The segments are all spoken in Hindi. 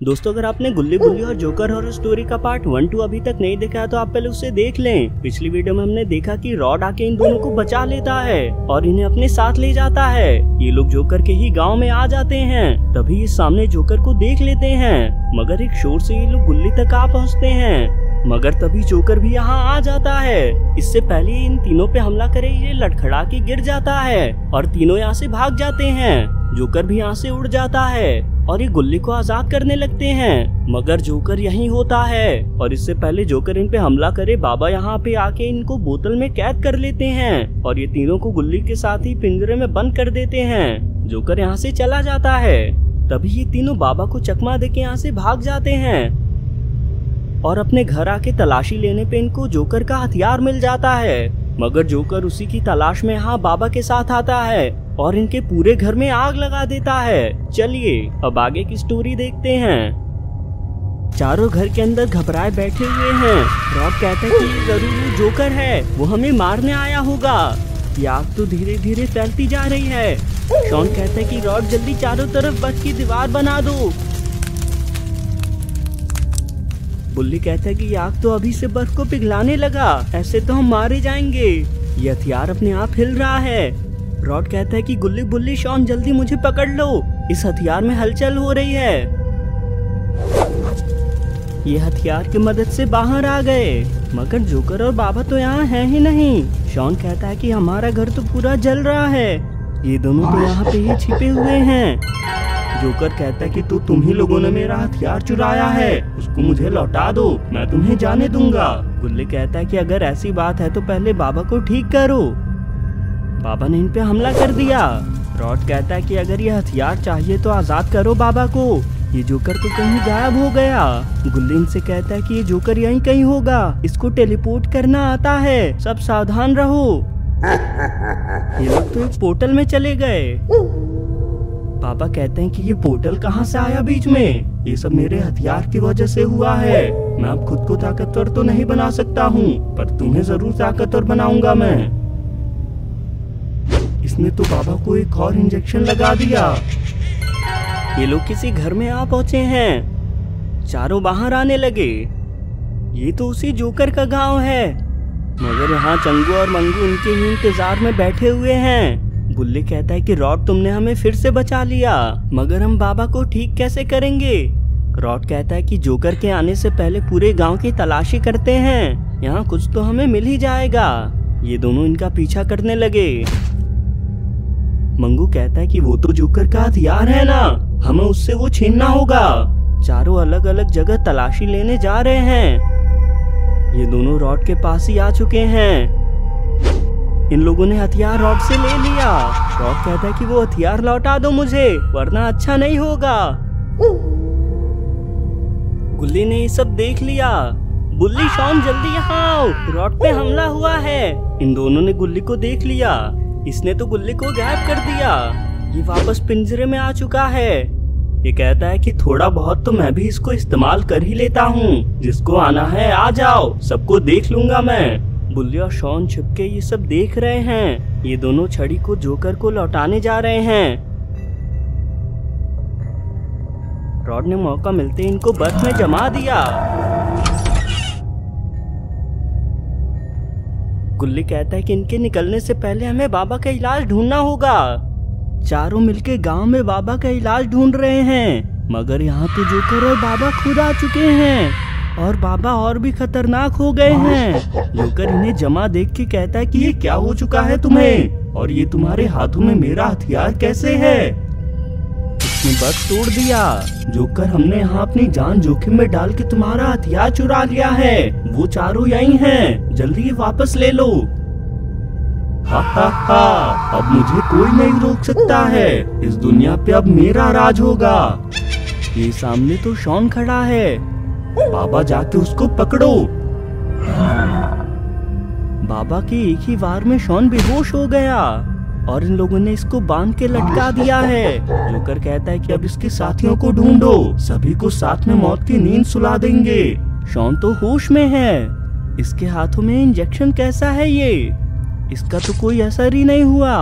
दोस्तों, अगर आपने गुल्ली गुल्ली और जोकर हॉरर स्टोरी का पार्ट वन टू अभी तक नहीं देखा है तो आप पहले उसे देख लें। पिछली वीडियो में हमने देखा कि रॉड आके इन दोनों को बचा लेता है और इन्हें अपने साथ ले जाता है। ये लोग जोकर के ही गाँव में आ जाते हैं। तभी ये सामने जोकर को देख लेते हैं। मगर एक शोर से ये लोग गुल्ली तक आ पहुँचते हैं। मगर तभी जोकर भी यहाँ आ जाता है। इससे पहले इन तीनों पे हमला करे, ये लड़खड़ा के गिर जाता है और तीनों यहाँ से भाग जाते हैं। जोकर भी यहाँ से उड़ जाता है। और ये गुल्ली को आज़ाद करने लगते हैं। मगर जोकर यही होता है। और इससे पहले जोकर इन पे हमला करे, बाबा यहाँ पे आके इनको बोतल में कैद कर लेते हैं। और ये तीनों को गुल्ली के साथ ही पिंजरे में बंद कर देते हैं। जोकर यहाँ से चला जाता है। तभी ये तीनों बाबा को चकमा दे के यहाँ से भाग जाते हैं। और अपने घर आके तलाशी लेने पे इनको जोकर का हथियार मिल जाता है। मगर जोकर उसी की तलाश में यहाँ बाबा के साथ आता है और इनके पूरे घर में आग लगा देता है। चलिए, अब आगे की स्टोरी देखते हैं। चारों घर के अंदर घबराए बैठे हुए हैं। रॉब कहता है कि ज़रूर वो जोकर है, वो हमें मारने आया होगा। ये आग तो धीरे धीरे फैलती जा रही है। शॉन कहता है कि रॉड जल्दी चारों तरफ़ बर्फ़ की दीवार बना दो। बुल्ली कहता है कि आग तो अभी से बर्फ़ को पिघलाने लगा। ऐसे तो हम मारे जाएँगे। ये हथियार अपने आप हिल रहा है। रॉड कहता है कि गुल्ली बुल्ली, शॉन, जल्दी मुझे पकड़ लो। इस हथियार में हलचल हो रही है। ये हथियार की मदद से बाहर आ गए। मगर जोकर और बाबा तो यहाँ है ही नहीं। शॉन कहता है कि हमारा घर तो पूरा जल रहा है। ये दोनों तो यहाँ पे ही छिपे हुए हैं। जोकर कहता है कि तू तुम ही लोगों ने मेरा हथियार चुराया है। उसको मुझे लौटा दो, मैं तुम्हें जाने दूँगा। गुल्ले कहता है कि अगर ऐसी बात है तो पहले बाबा को ठीक करो। बाबा ने इन पे हमला कर दिया। रॉड कहता है कि अगर ये हथियार चाहिए तो आज़ाद करो बाबा को। ये जोकर तो कहीं गायब हो गया। गुल्ली इनसे कहता है कि ये जोकर यहीं कहीं होगा। इसको टेलीपोर्ट करना आता है। सब सावधान रहो। ये लोग तो एक पोर्टल में चले गए। पापा कहते हैं कि ये पोर्टल कहाँ से आया बीच में? ये सब मेरे हथियार की वजह से हुआ है। मैं अब खुद को ताकतवर तो नहीं बना सकता हूँ, पर तुम्हें ज़रूर ताकतवर बनाऊँगा मैं। इसने तो बाबा को एक और इंजेक्शन लगा दिया। ये लोग किसी घर में आ पहुँचे हैं। चारों बाहर आने लगे। ये तो उसी जोकर का गाँव है। मगर यहाँ चंगू और मंगू उनके ही इंतज़ार में बैठे हुए हैं। गुल्ली कहता है कि रॉड तुमने हमें फिर से बचा लिया, मगर हम बाबा को ठीक कैसे करेंगे? रॉड कहता है कि जोकर के आने से पहले पूरे गाँव की तलाशी करते हैं, यहाँ कुछ तो हमें मिल ही जाएगा। ये दोनों इनका पीछा करने लगे। मंगू कहता है कि वो तो जोकर का हथियार है ना, हमें उससे वो छीनना होगा। चारों अलग अलग जगह तलाशी लेने जा रहे हैं। ये दोनों रॉड के पास ही आ चुके हैं। इन लोगों ने हथियार रॉड से ले लिया। रॉड कहता है कि वो हथियार लौटा दो मुझे, वरना अच्छा नहीं होगा। गुल्ली ने ये सब देख लिया। बुल्ली शॉन जल्दी यहाँ आओ। रॉड पे हमला हुआ है। इन दोनों ने गुल्ली को देख लिया। इसने तो गुल्ली को गायब कर दिया। ये वापस पिंजरे में आ चुका है। ये कहता है कि थोड़ा बहुत तो मैं भी इसको इस्तेमाल कर ही लेता हूँ। जिसको आना है, आ जाओ। सबको देख लूँगा मैं। बुल्ली और शॉन, छिपके ये सब देख रहे हैं। ये दोनों छड़ी को जोकर को लौटाने जा रहे हैं। रॉड ने मौका मिलते इनको बर्फ़ में जमा दिया। गुल्ली कहता है कि इनके निकलने से पहले हमें बाबा का इलाज ढूंढना होगा। चारों मिलके गाँव में बाबा का इलाज ढूंढ रहे हैं, मगर यहाँ तो जोकर और बाबा खुद आ चुके हैं। और बाबा और भी खतरनाक हो गए हैं। जोकर इन्हें जमा देख के कहता है कि ये क्या हो चुका है तुम्हें? और ये तुम्हारे हाथों में मेरा हथियार कैसे है? उसने बस तोड़ दिया, जोकर हमने यहाँ अपनी जान जोखिम में डाल के तुम्हारा हथियार चुरा लिया है। वो चारों यही हैं। जल्दी ये वापस ले लो। हा हा हा, अब मुझे कोई नहीं रोक सकता है। इस दुनिया पे अब मेरा राज होगा। ये सामने तो शॉन खड़ा है। बाबा जाके उसको पकड़ो। बाबा के एक ही वार में शॉन बेहोश हो गया और इन लोगों ने इसको बाँध के लटका दिया है। जोकर कहता है कि अब इसके साथियों को ढूंढो, सभी को साथ में मौत की नींद सुला देंगे। शॉन तो होश में है। इसके हाथों में इंजेक्शन कैसा है ये? इसका तो कोई असर ही नहीं हुआ।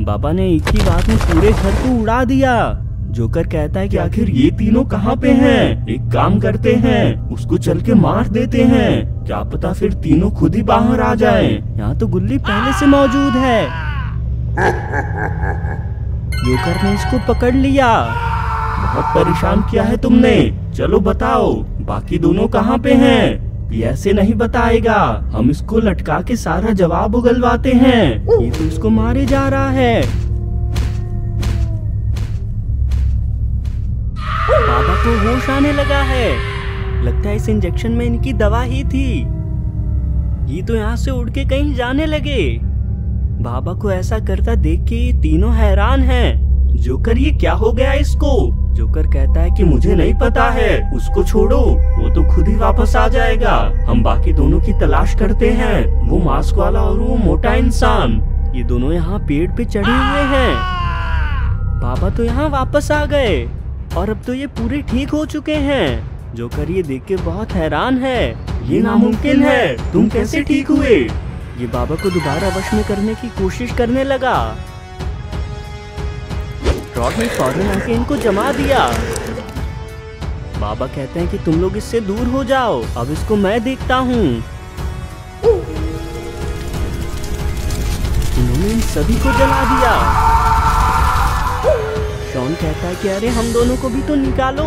बाबा ने एक ही बार में पूरे घर को उड़ा दिया। जोकर कहता है कि आखिर ये तीनों कहाँ पे हैं? एक काम करते हैं, उसको चल के मार देते हैं। क्या पता फिर तीनों खुद ही बाहर आ जाएँ। यहाँ तो गुल्ली पहले से मौजूद है। जोकर ने इसको पकड़ लिया। बहुत परेशान किया है तुमने। चलो बताओ, बाकी दोनों कहाँ पे हैं? ऐसे नहीं बताएगा। हम इसको लटका के सारा जवाब उगलवाते हैं। ये तो इसको मारे जा रहा है। को होश आने लगा है। लगता है इस इंजेक्शन में इनकी दवा ही थी। ये तो यहाँ से उड़ के कहीं जाने लगे। बाबा को ऐसा करता देख के ये तीनों हैरान हैं। जोकर, ये क्या हो गया इसको? जोकर कहता है कि मुझे नहीं पता है। उसको छोड़ो। वो तो खुद ही वापस आ जाएगा। हम बाकी दोनों की तलाश करते हैं। वो मास्क वाला और वो मोटा इंसान। ये दोनों यहाँ पेड़ पे चढ़े हुए हैं। बाबा तो यहाँ वापस आ गए। और अब तो ये पूरे ठीक हो चुके हैं। जोकर ये देख के बहुत हैरान है। ये नामुमकिन है। तुम कैसे ठीक हुए? ये बाबा को दोबारा वश में करने की कोशिश करने लगा। रॉड ने फ़ौरन आके इनको जमा दिया। बाबा कहते हैं कि तुम लोग इससे दूर हो जाओ। अब इसको मैं देखता हूँ। उन्होंने इन सभी को जला दिया। शॉन कहता है कि, अरे, हम दोनों को भी तो निकालो।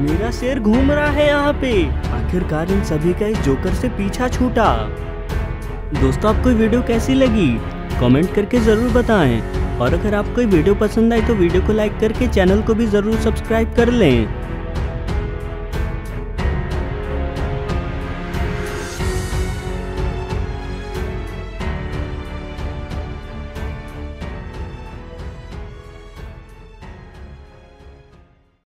मेरा शेर घूम रहा है यहाँ पे। आखिरकार इन सभी का इस जोकर से पीछा छूटा। दोस्तों, आपको वीडियो कैसी लगी? कमेंट करके ज़रूर बताएँ। और अगर आपको वीडियो पसंद आए तो वीडियो को लाइक करके चैनल को भी ज़रूर सब्सक्राइब कर लें।